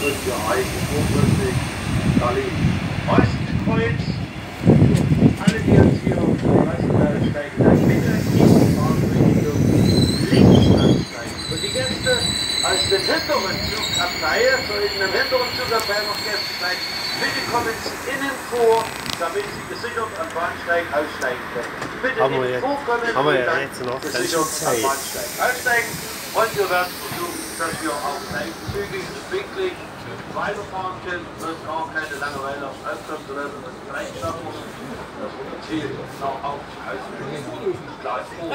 Brücke, Eichen, Galin, Ostkreuz. Alle, die jetzt hier auf die Reißleiter steigen, dann bitte die Fahrtrichtung links ansteigen. Und die Gäste aus dem hinteren Zug Abteil in dem hinteren Zug Abteil noch Gäste steigen. Bitte kommen Sie innen vor, damit Sie gesichert am Bahnsteig aussteigen können. Bitte haben innen vorkommen und dann gesichert am Bahnsteig aussteigen. Und wir werden dass wir auch zügig pünktlich weiterfahren können, dass gar keine Langeweile aufkommt, sondern dass wir es gleich schaffen, dass wir das Ziel noch auf Haus gleich vor.